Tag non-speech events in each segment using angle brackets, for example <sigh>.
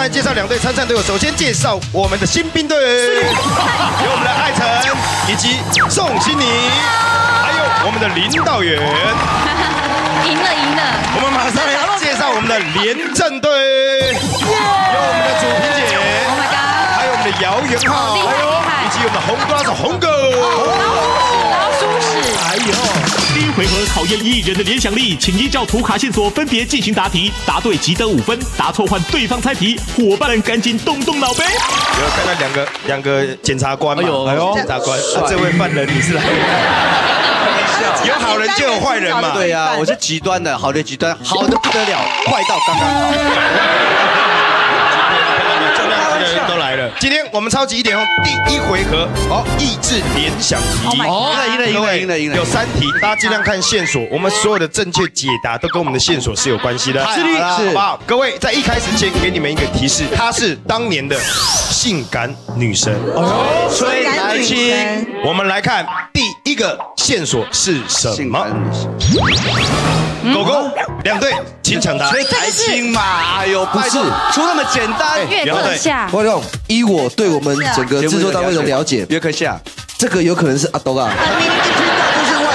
来介绍两队参赛队伍。首先介绍我们的新兵队，有我们的艾辰以及宋欣怡，还有我们的林道远。赢了赢了！我们马上来介绍我们的廉政队，有我们的主萍姐，Oh my god！还有我们的姚元浩，以及我们的红瓜子红哥。老鼠屎，第一回合考验艺人的联想力，请依照图卡线索分别进行答题，答对即得五分，答错换对方猜题。伙伴们赶紧动动脑呗！有看到两个两个检察官吗？哎呦哎呦检察官，啊这位犯人你是来？有好人就有坏人嘛？对呀、我是极端的，好的极端，好的不得了，坏到刚刚好。今天我们超级一点哦，第一回合哦，益智联想题。赢了赢了赢各位了赢了赢了，有三题，大家尽量看线索，我们所有的正确解答都跟我们的线索是有关系的。太好了是好不好？各位在一开始先给你们一个提示，她是当年的性感女神。崔台青，我们来看第一个线索是什性么感？女神，狗狗两队，请抢答。崔台青嘛，哎呦，不是，出那么简单，月不要对克夏，观众，依我对我们整个制作单位的了解，约克夏，这个有可能是阿东啊，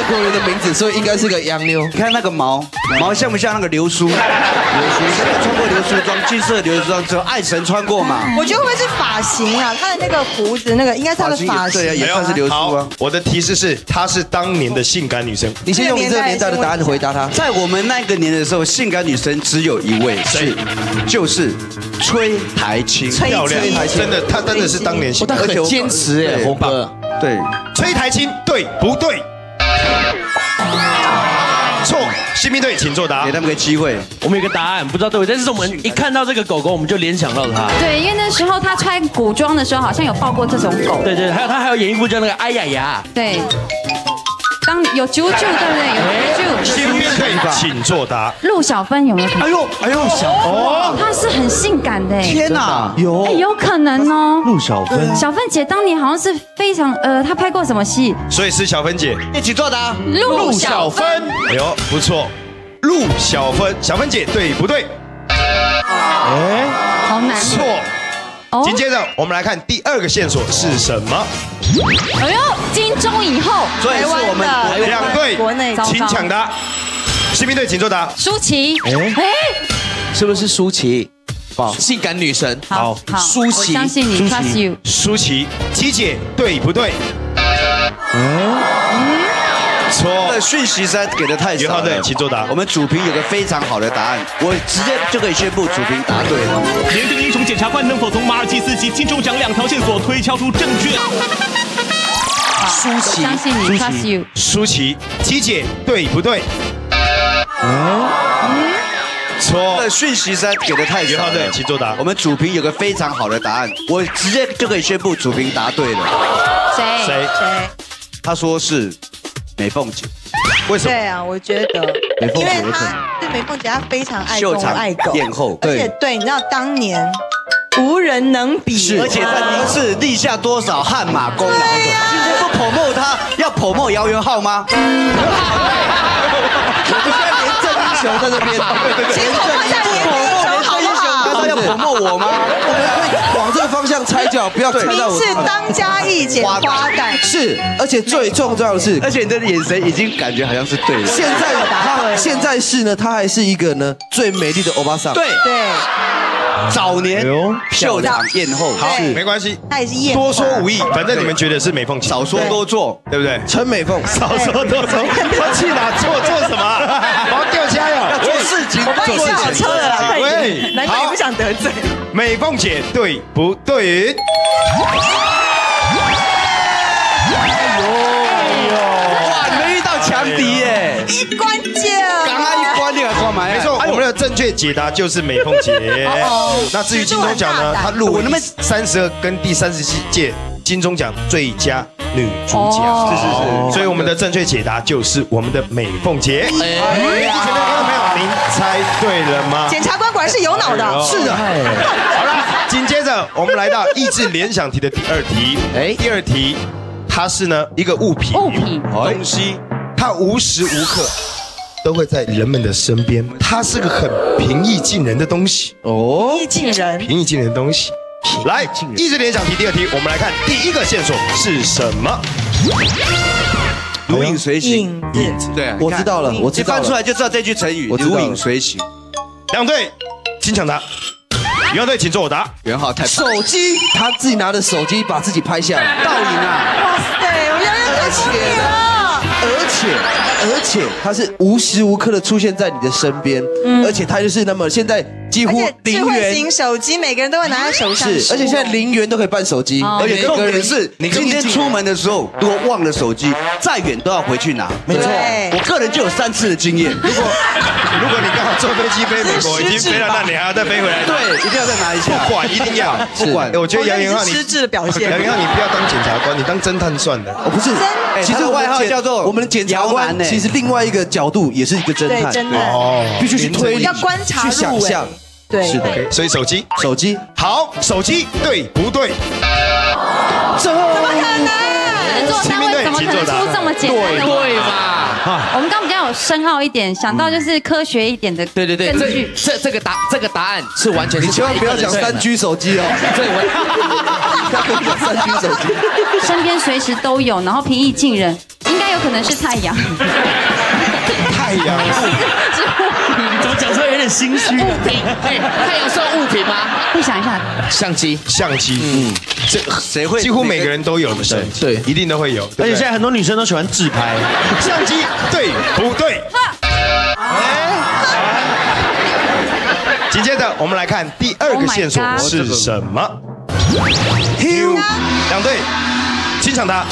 国人的名字，所以应该是个洋妞。你看那个毛，毛像不像那个流苏？流苏，穿过流苏装？金色流苏装只有爱神穿过嘛？我觉得会不会是发型啊？他的那个胡子，那个应该是他的发型。对啊，也算是流苏啊。，我的提示是，她是当年的性感女神。你先用你这个年代的答案回答他。在我们那个年的时候，性感女神只有一位，谁是就是崔台青，崔漂亮，真的，她真的是当年性感。他很坚持哎，红哥。对，崔台青对不对？错，新兵队请作答给。他们个机会。我们有个答案，不知道对不对，但是我们一看到这个狗狗，我们就联想到它。对，因为那时候他穿古装的时候，好像有抱过这种狗。对对，还有他还有演一部叫那个哎呀呀，对，当有啾啾，对不对？有啾新兵队请作答。啾。陆小芬有没有可能？哎呦，哎呦，小哦，她是很性感的，哎，天哪！有哎有可能哦。陆小芬，小芬姐当年好像是非常呃，她拍过什么戏？所以是小芬姐。一起作答。陆小芬。哎呦，不错。陆小芬，小芬姐对不对？好难。错。哦紧接着，我们来看第二个线索是什么？哎呦，金钟以后，所以是我们的两队国内请抢答。新兵队请作答。舒淇。哎，是不是舒淇？性感女神。好好，舒淇我相信你，trust you。舒淇，琪姐对不对？错这。讯息实在给的太元浩队少了。请作答我。们主评有个非常好的答案，我直接就可以宣布主评答对了。廉政英雄检察官能否从马尔济斯及金钟奖两条线索推敲出正确？舒淇。相信你，trust you。舒淇，七姐对不对？错这。讯息实在给的太元浩队少了。请作答我。们主评有个非常好的答案，我直接就可以宣布主评答对了。谁？谁？谁？他说是美凤姐，为什么？对啊，我觉得，美凤因为姐为什么？他是美凤姐，她非常爱公秀场爱狗，艳后，而且对，你知道当年无人能比，是，而且在名次立下多少汗马功劳的。今天不 promote 他，要 promote 姚元浩吗？<laughs> 我们现在连郑英雄在这边，其实我们在演英雄，好不好？他要 promote 我吗？我们会往这个方向猜叫，不要猜到我。是当家一剪花旦，是，而且最重要的是，而且你的眼神已经感觉好像是对的。现在他现在是呢，他还是一个呢最美丽的欧巴桑。对，对，早年秀场艳后，好，没关系，她也是艳多说无益，反正你们觉得是美凤，少说多做。对不对？陈美凤，少说多做，他去哪做做什么？我要掉家呀！做事情，帮你上好车了啦，快喂点，难怪你不想得罪。美凤姐对不对？哎呦哇，你们遇到强敌耶！一关就，刚刚一关你还关嘛？没错，我们的正确解答就是美凤姐。那至于金钟奖呢？她入围第三十二跟第三十七届金钟奖最佳女主角。哦是是是，所以我们的正确解答就是我们的美凤姐。哎您猜对了吗？检察官果然是有脑的，是的。<laughs> 好了，紧接着我们来到益智联想题的第二题。哎，第二题，它是呢一个物品，物品东西，它无时无刻都会在人们的身边，它是个很平易近人的东西，哦，平易近人，平易近人的东西。来，意志联想题第二题，我们来看第一个线索是什么？如影随形。影子，对啊，我知道了，我知一翻出。来就知道这句成语，如影随形。两队，请抢答。一号队，请作我答。元浩太棒手机，他自己拿着手机把自己拍下来，倒影啊！哇塞，我越来越相信你了。而且而且他是无时无刻的出现在你的身边，而且他就是那么现在几乎零元。手机每个人都会拿在手上，是，而且现在零元都可以办手机，哦而且重点是，你今天出门的时候，如果忘了手机，再远都要回去拿。没错。我个人就有三次的经验。如果如果你刚好坐飞机飞美国，<laughs> 已经飞了，那你还要再飞回来？对，一定要再拿一下。不管，一定要，不管哎我觉得杨元浩你失智的表现。杨元浩你不要当检察官，你当侦探算了。哦，不是，哎其实外号叫做我们的检察官其实另外一个角度也是一个侦对，探，真的。哦，必须去推理，要观察去想象，对。是的，所以手机。手机，好，手机对不对？这制作单位怎么可能？出这么简单的问题？对嘛？我们刚比较有深奥一点，想到就是科学一点的对对对，这根据。这这个答这个答案是完全是你千万不要讲对三 G 手机哦，对我 <laughs> 不要讲三 G 手机，身边随时都有，然后平易近人，应该有可能是太阳。<laughs> 太阳。<laughs> 怎么讲出来有点心虚？物品，哎，太阳算物品吗？会想一下，相机，相机，嗯，这谁会几乎每个人都有的相机，对一定都会有。而且现在很多女生都喜欢自拍，相机对不对？紧接着我们来看第二个线索 Oh 是什么？两队，请抢答。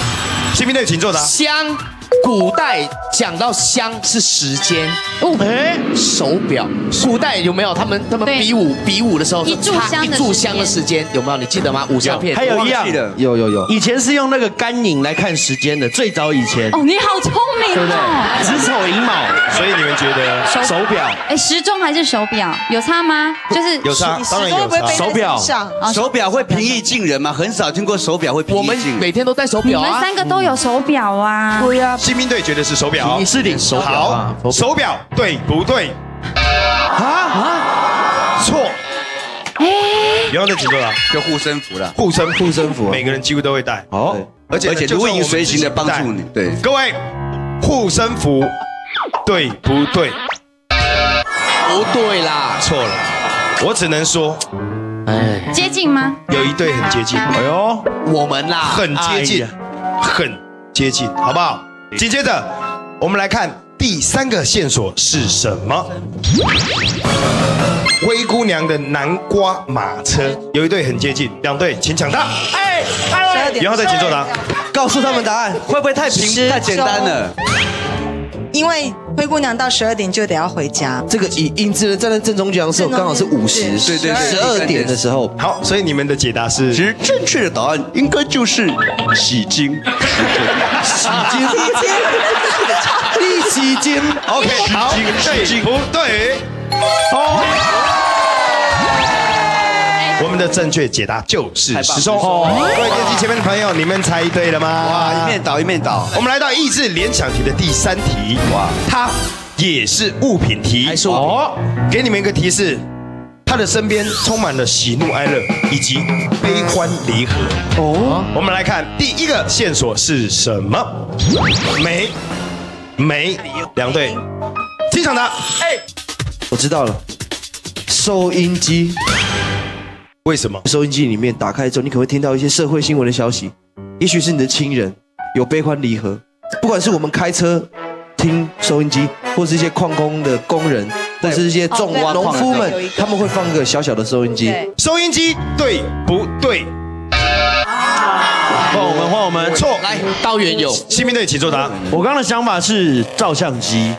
新兵队请作答。香。古代讲到香是时间，哦，哎，手表。古代有没有他们他们比武比武的时候一炷香的一炷香的时间有没有？你记得吗？武侠片还有一样有有有，以前是用那个干影来看时间的，最早以前，哦，你好聪明对不对？哦！子丑寅卯，所以你们觉得手表，哎，时钟还是手表有差吗？就是有差当然有差手表手表会平易近人吗？很少听过手表会平我们易近人。每天都戴手你表啊。们三个都有手表啊？对呀，新兵队觉得是手表你。是领手表？手表对不对？啊啊错。哎，然后再请作答。就护身符了。护身护身符每个人几乎都会戴。哦，而且而且如影随形的帮助你。对，各位，护身符对不对？不对啦，错了，我只能说哎，接近吗？有一对很接近，哎呦，我们啦，很接近很接近，好不好？紧接着，我们来看第三个线索是什么？灰姑娘的南瓜马车有一对很接近，两队请抢答。哎，十二点然后再请作答。告诉他们答案，会不会太平太简单了？因为灰姑娘到十二点就得要回家，这个以影子人站在正中间的时候，刚好是五十，对对对十二点的时候，好，所以你们的解答是？其实正确的答案应该就是洗精。洗金，一洗精，OK，好，对不对？哦。我们的正确解答就是时钟。各位电视机前面的朋友，你们猜对了吗？哇，一面倒一面倒。我们来到益智联想题的第三题，哇，它也是物品题。还给你们一个提示，他的身边充满了喜怒哀乐以及悲欢离合。哦，我们来看第一个线索是什么？美，美，两队，请抢答。哎，我知道了，收音机，为什么？收音机里面打开之后，你可能会听到一些社会新闻的消息，也许是你的亲人有悲欢离合，不管是我们开车听收音机，或是一些矿工的工人，或是一些种农夫们他们会放一个小小的收音机。收音机对不对？换我们，换我们。错。来到原有，新兵队请作答。我刚刚的想法是照相机，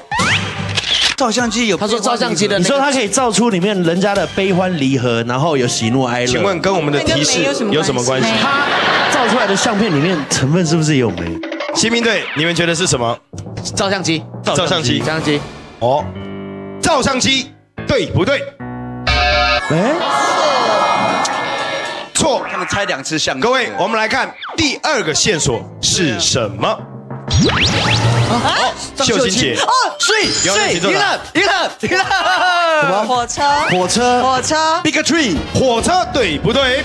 照相机有，他说照相机的你说他可以照出里面人家的悲欢离合，然后有喜怒哀乐。请问跟我们的提示有有什么关系什么关系？它照出来的相片里面成分是不是也有煤？新兵队，你们觉得是什么？照相机，照相机照。相机，哦，照相机对不对？哎，错。他们猜两次相机。各位，我们来看第二个线索是什么？秀琴姐，哦，睡有人睡，请坐了赢了，赢了，赢了！什么？火车，火车？火车，Big Tree，火车对不对？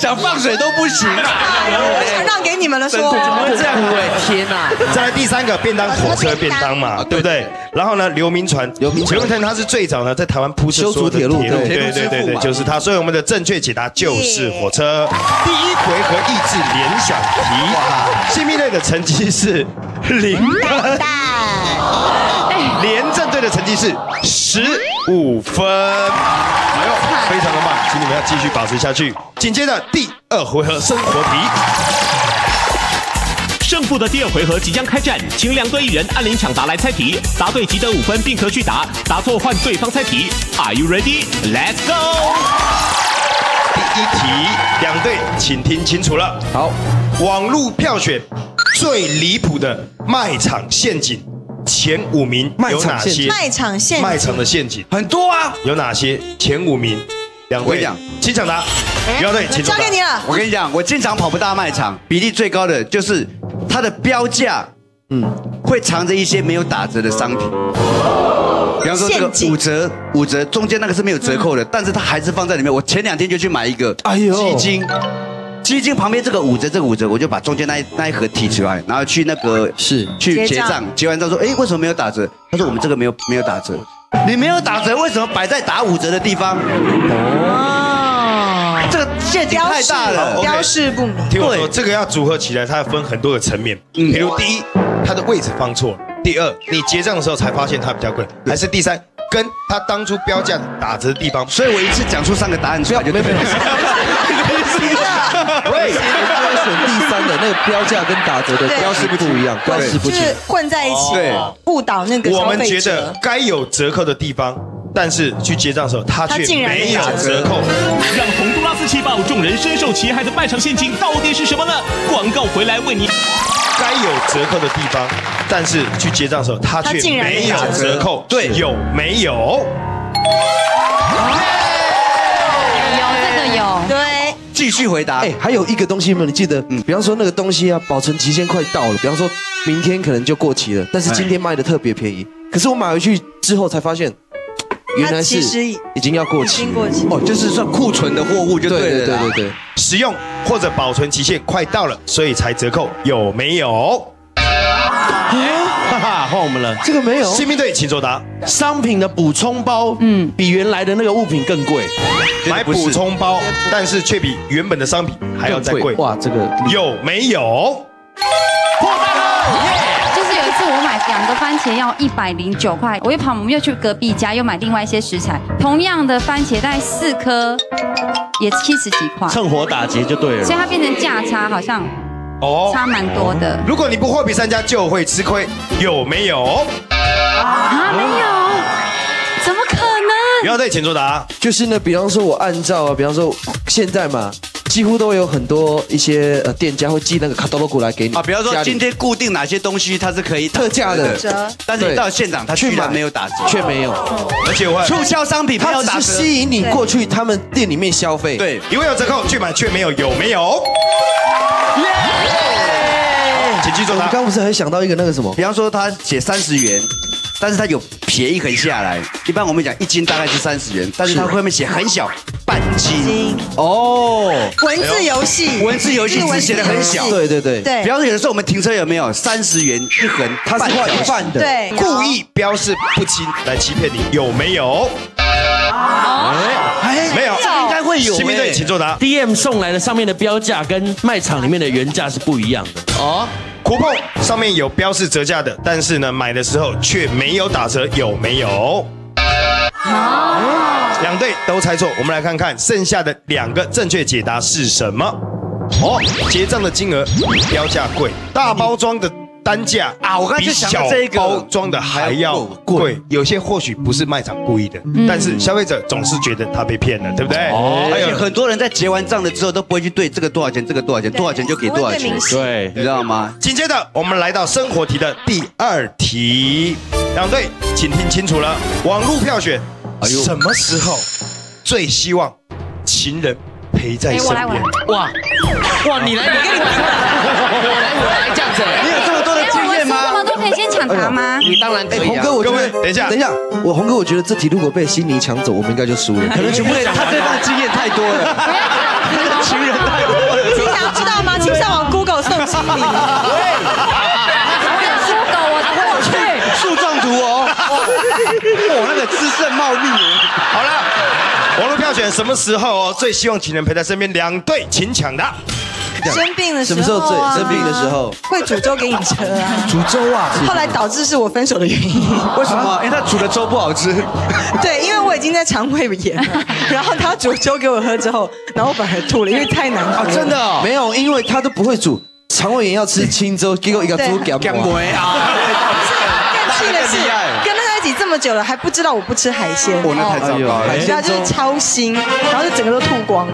想放水都不行啊！我想让给你们了说。怎么会这样？哎，天哪！再来第三个便当，火车便当嘛，对不对？然后呢，刘铭传，刘铭传刘铭传他是最早呢在台湾铺设修筑铁路对对对对对对，就是他。所以我们的正确解答就是火车。第一回合益智联想题，新命类的成绩是零分，<laughs> 连正队的成绩是十五分。哎呦，非常的慢，<laughs> 请你们要继续保持下去。紧接着第二回合生活题。胜负的第二回合即将开战，请两队一人按铃抢答来猜题，答对即得五分，并可去答，答错换对方猜题。Are you ready? Let's go！第一题，两队请听清楚了。好，网络票选最离谱的卖场陷阱前五名卖有哪些？场陷阱卖场陷阱卖场的陷阱很多啊！有哪些？前五名，两队我跟你讲请抢答。不要对，请抢答交给。你了。我跟你讲，我经常跑不大卖场，比例最高的就是它的标价，嗯，会藏着一些没有打折的商品。比方说这个五折，五折中间那个是没有折扣的，但是它还是放在里面。我前两天就去买一个，哎呦鸡精，鸡精旁边这个五折，这个五折，我就把中间那一那一盒提出来，然后去那个是去结账结完账说，哎，为什么没有打折？他说我们这个没有没有打折。你没有打折，为什么摆在打五折的地方？哦，这个陷阱太大了。好标示不明。听我说，对这个要组合起来，它要分很多个层面。嗯比如第一，它的位置放错了；第二，你结账的时候才发现它比较贵；还是第三，跟它当初标价打折的地方。所以我一次讲出三个答案出来就对了。喂，他会选第三的那个标价跟打折的对标识不一样，标识不清。就是混在一起对，误导那个我们消费者觉得。该有折扣的地方，但是去结账的时候，他却没有折扣。让洪都拉斯气爆众人深受其害的卖场陷阱到底是什么呢？广告回来为你。该有折扣的地方，但是去结账的时候，他却没有折扣。对有没有？有这个有，对，继续回答。哎，还有一个东西吗？你记得？嗯比方说那个东西啊，保存期限快到了，比方说明天可能就过期了，但是今天卖的特别便宜。可是我买回去之后才发现，原来是它其实已已经要过期。哦，就是算库存的货物就对对了对对对，使用或者保存期限快到了，所以才折扣，有没有？哈哈，换我们了。这个没有。新兵队请作答。商品的补充包，嗯，比原来的那个物品更贵，买补充包，但是却比原本的商品还要再贵，哇，这个有没有？就是有一次我买两个番茄要一百零九块，我又跑，我们又去隔壁家又买另外一些食材，同样的番茄大概四颗也七十几块，趁火打劫就对了所以。它变成价差好像哦，差蛮多的如果你不货比三家，就会吃亏，有没有？啊，没有，怎么可能？不要再请作答。就是呢，比方说我按照啊，比方说现在嘛，几乎都有很多一些呃店家会寄那个卡多罗古来给你啊，比方说今天固定哪些东西它是可以特价的但是你到现场它居然没有打折，却没有，而且我促销商品没它只有打折。是吸引你过去他们店里面消费。，对，因为有折扣去买却没有，有没有？请继续作答。我们刚不是还想到一个那个什么？比方说他写三十元，但是他有撇一横下来，一般我们讲一斤大概是三十元，但是他后面写很小，半斤。哦，文字游戏，文字游戏字写的很小对对对，对比方说有的时候我们停车有没有三十元一横，它是画一半的。，对，故意标示不清来欺骗你，有没有？哎没有应该会有。新兵队哎请作答。DM 送来的上面的标价跟卖场里面的原价是不一样的。哦，酷碰上面有标示折价的，但是呢，买的时候却没有打折，有没有？两队都猜错，我们来看看剩下的两个正确解答是什么。哦，结账的金额比标价贵，大包装的单价啊我刚才想这个包装的还要贵。有些或许不是卖场故意的，但是消费者总是觉得他被骗了，对不对？而且很多人在结完账了之后都不会去对这个多少钱，这个多少钱，多少钱就给多少钱，对，你知道吗？紧接着，我们来到生活题的第二题，两队请听清楚了。网络票选，哎呦什么时候最希望情人陪在身哎我来我边。哇哇，你来，你跟你我来，我来这样子。你有这么多的哎，我说什经验吗么？都可以先抢答吗？你当然可以红哥，我觉各位得等一下等一下，我红哥，我觉得这题如果被悉尼抢走，我们应该就输了。可能全部他这段经验太多了，<laughs> 他的 <laughs> 情人太多了。请想要知道吗？请上网 Google 宋庆龄。我有出狗，我的过去。树状图哦，哇，那个滋肾茂密哦。好了，网络票选什么时候哦最希望情人陪在身边？两队请抢答。生病的时候、啊，什么时候最生病的时候？会煮粥给你吃啊。煮粥啊，后来导致是我分手的原因。为什么？因为他煮的粥不好吃。<laughs> 对，因为我已经在肠胃炎了，<laughs> 然后他煮粥给我喝之后，然后我反而吐了，因为太难喝了。真的哦，没有，因为他都不会煮，肠胃炎要吃清粥，结果一个猪给干梅 <laughs> 啊，更气的是跟他在一起这么久了，还不知道我不吃海鲜，我那太糟糕了。海然后就是。超腥，然后就整个都吐光了。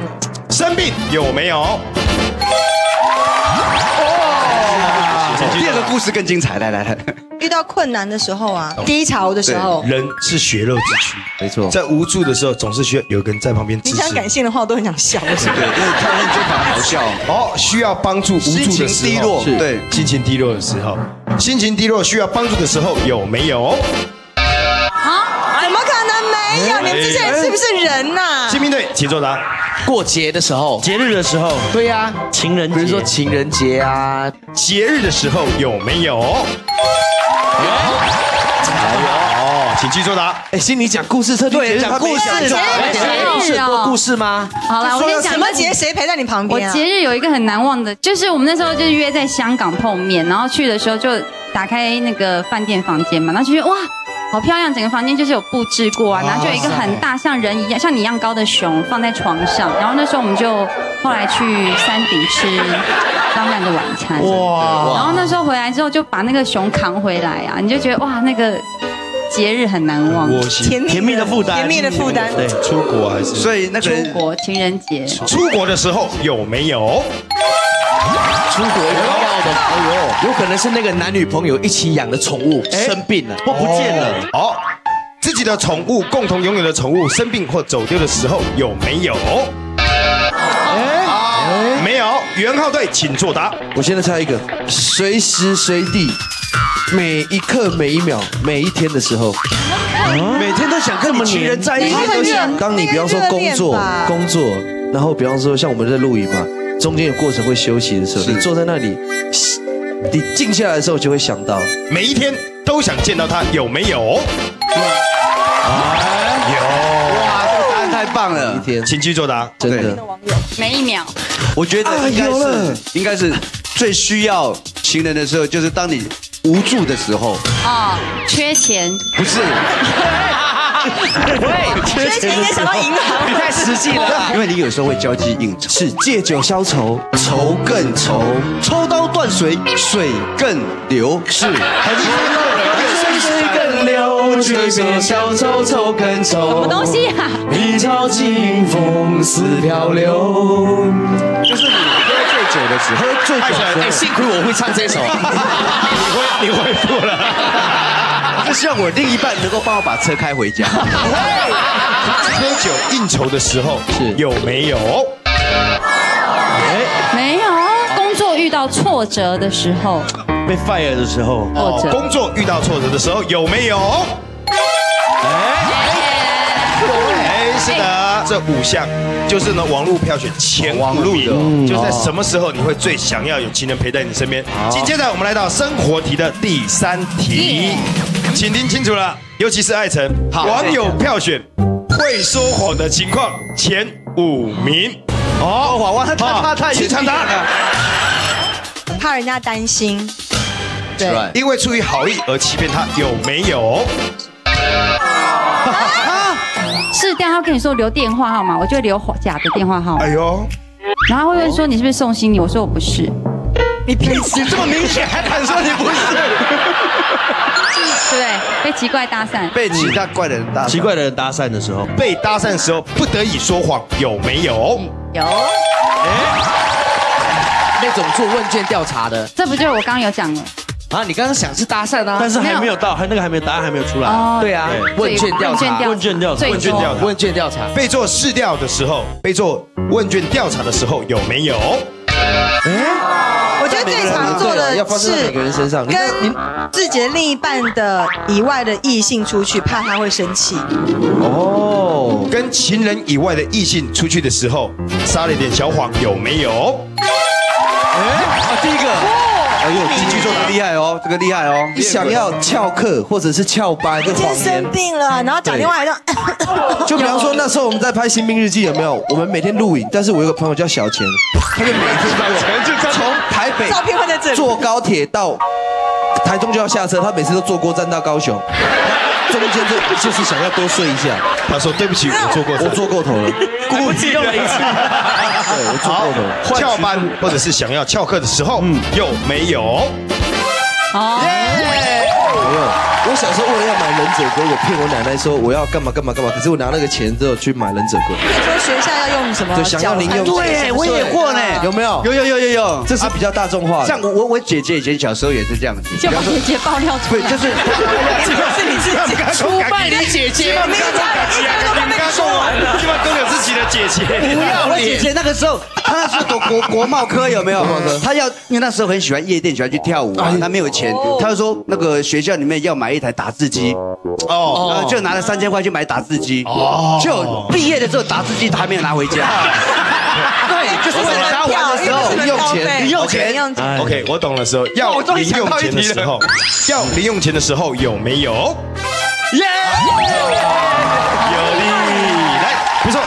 生病有没有？第二个故事更精彩，来来来，遇到困难的时候啊，低潮的时候，人是血肉之躯，没错，在无助的时候，总是需要有个人在旁边支持你。感性的话，我都很想笑。对，因为太认真反而好笑。哦，需要帮助无助的时候，心情低落是对心情低落的时候，心情低落需要帮助的时候有没有？啊怎么可能没有？你们这些人是不是人呐、新兵队，请作答。过节的时候，节日的时候，对呀，情人节，比如说情人节啊，节日的时候有没有？有。哦，请继续作答。哎，心里讲故事特地对讲故事节日故事多故事吗？好了，我先讲什么节谁陪在你旁我边啊？节日有一个很难忘的，就是我们那时候就是约在香港碰面，然后去的时候就打开那个饭店房间嘛，然后就觉得哇。好漂亮，整个房间就是有布置过啊，然后就有一个很大像人一样、像你一样高的熊放在床上，然后那时候我们就后来去山顶吃浪漫的晚餐，哇！然后那时候回来之后就把那个熊扛回来啊，你就觉得哇，那个节日很难忘。甜甜蜜的负担甜蜜的负担。对，出国还是？所以那个出人国情人节，出国的时候有没有？出国遇到的，哎呦，有可能是那个男女朋友一起养的宠物生病了，或不见了。哦，自己的宠物共同拥有的宠物生病或走丢的时候有没有？哎，没有。元浩队，请作答。我现在猜一个，随时随地，每一刻、每一秒、每一天的时候，每天都想跟你情人在一起每，天都想当你比方说工作、工作，然后比方说像我们在录影嘛，中间有过程会休息的时候，你坐在那里，你静下来的时候就会想到，每一天都想见到他，有没有？有。哇，这个答案太棒了一。天请继续作答。真的每一秒。我觉得应该是应该是最需要情人的时候，就是当你无助的时候，哦，缺钱，不是？<laughs> <laughs> 缺钱应该想到银行。太实际了。因为你有时候会交际应酬，是借酒消愁，愁更愁。抽刀断水，水更流。是，水更流，却说小愁愁更愁。什么东西啊？一朝清风似飘流。就是你酒的时候，喝醉酒的时哎，候，幸亏我会唱这首。你会你恢复了。就希望我另一半能够帮我把车开回家。喝酒应酬的时候是有没有？没有。工作遇到挫折的时候，被 fire 的时候，挫折。工作遇到挫折的时候有没有？哎，是的，这五项就是呢网络票选前五名，的就在什么时候你会最想要有情人陪在你身边？紧接着我们来到生活题的第三题，请听清楚了，尤其是艾辰，网友票选会说谎的情况前五名。哦，娃娃他他他太请抢答。怕人家担心。对，因为出于好意而欺骗他，有没有？<laughs> 是这样，他跟你说留电话号码，我就留假的电话号码。哎，呦，然后他会问说你是不是送心理，我说我不是，你平时这么明显还敢说你不是？对 <laughs> 不对？被奇怪搭讪，被其他怪的人搭奇怪的人搭讪的时候，被搭讪的时候不得已说谎，有没有？有，那种做问卷调查的，这不就是我刚刚有讲的，啊，你刚刚想是搭讪啊，但是还没有到，还那个还没有答案还没有出来。哦对啊，问卷调查，问卷调查。问卷调查。问卷调查，被做试调的时候，被做问卷调查的时候有没有？我觉得最常做的要发生在每个人身上。你看跟自己的另一半的以外的异性出去，怕他会生气。哦，跟情人以外的异性出去的时候，撒了一点小谎，有没有？啊，第一个，哎呦，几句做的厉害哦，这个厉害哦。你想要翘课或者是翘班的谎今天生，病了，然后打电话来就，<laughs> 就比方说那时候我们在拍《新兵日记》，有没有？我们每天录影，但是我有个朋友叫小钱，他就每天就从台北照片会在这里。坐高铁到台中就要下车，他每次都坐过站到高雄，中间就就是想要多睡一下。他说：“对不起，我做过，我做过头了，故意用了一次。对我做过头了。翘班或者是想要翘课的时候，有没有？哦，没有，我小时候为了要买忍者龟，我骗我奶奶说我要干嘛干嘛干嘛，可是我拿那个钱之后去买忍者龟，你说学校要用什么？对，想要零用钱。对，我也过呢，有没有？有有有有有，这是比较大众化。像我我我姐姐以前小时候也是这样子，就把姐姐爆料出对，来。就是这个是你自己出卖你姐姐，没有家人今天都被说完了。基本都有自己的姐姐。不要我姐姐那个时候，她那时候读国国贸科有没有？她要因为那时候很喜欢夜店，喜欢去跳舞啊，她没有钱，她就说那个学校里面要买一台打字机，哦，然后就拿了三千块去买打字机，哦。就毕业的时候打字机都还没有拿回家，<laughs> 对，就是为了他玩的时候零用钱零用钱。零用钱。OK，我懂了。时候要零用钱的时候，要零用钱的时候有没有？有力，来，不错，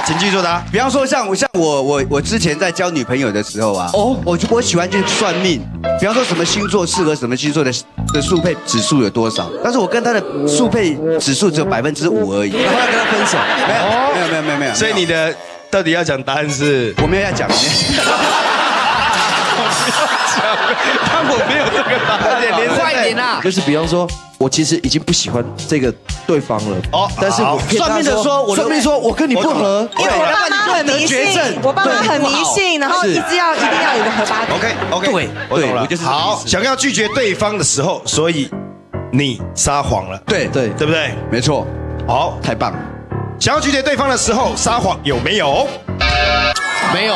请继续作答。比方说像我像我我我之前在交女朋友的时候啊，哦，我我喜欢去算命，比方说什么星座适合什么星座的的速配指数有多少，但是我跟他的速配指数只有百分之五而已，然后要跟他分手，没有没有没有没有没有，所以你的到底要讲答案是？我没有要讲，<laughs> 但我没有这个答案，连快一点啦！就是比方说，我其实已经不喜欢这个对方了，哦哦，但是我算命的说我的算命说我跟你不合，因为我爸妈很迷信，我爸妈很迷信，然后一直要一定要有一个合八字。OK OK，对我懂了。好，想要拒绝对方的时候，所以你撒谎了，对对。对不对？没错，好，太棒了，想要拒绝对方的时候撒谎有没有？没有，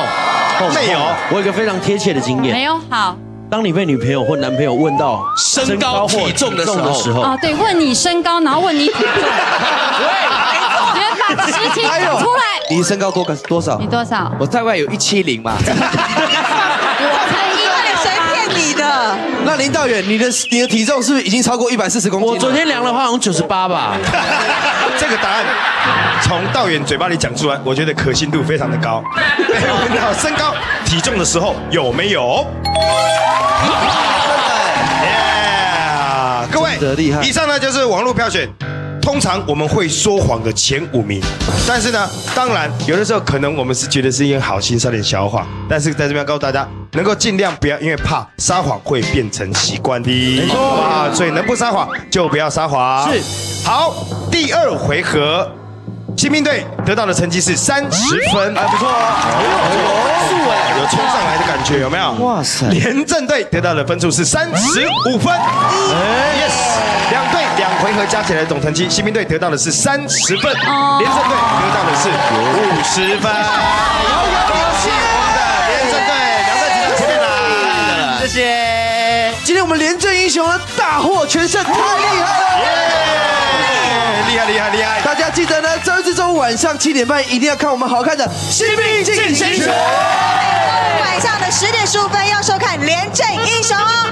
没有。我有一个非常贴切的经验，没有？好。当你被女朋友或男朋友问到身高或体重的时候的时候，哦，对，问你身高，然后问你体重，<laughs> 直接把实情还有讲出来。你身高多高多少？你？多少？我在外有一七零嘛，<laughs> 的？那林道远，你的你的体重是不是已经超过一百四十公斤？我昨天量的话好像九十八吧，<laughs> 这个答案从道远嘴巴里讲出来，我觉得可信度非常的高。<laughs> 问到身高体重的时候有没有！各位以上呢就是网络票选。通常我们会说谎的前五名，但是呢，当然有的时候可能我们是觉得是因为好心撒点小谎，但是在这边告诉大家，能够尽量不要因为怕撒谎会变成习惯的，没错。啊，所以能不撒谎就不要撒谎。是，好，第二回合，新兵队得到的成绩是三十分，还不错哦，有冲上来的感觉，有没有？哇塞！廉政队得到的分数是三十五分，yes，两队两回合加起来总成绩，新兵队得到的是三十分，连胜队得到的是五十分。我们的廉政队两队停在前面啦，谢谢。今天我们廉政英雄大获全胜，太厉害了！厉害厉害厉害！大家记得呢，周四周五晚上七点半一定要看我们好看的《新兵进行曲》，周五晚上的十点十五分要收看廉政英雄哦。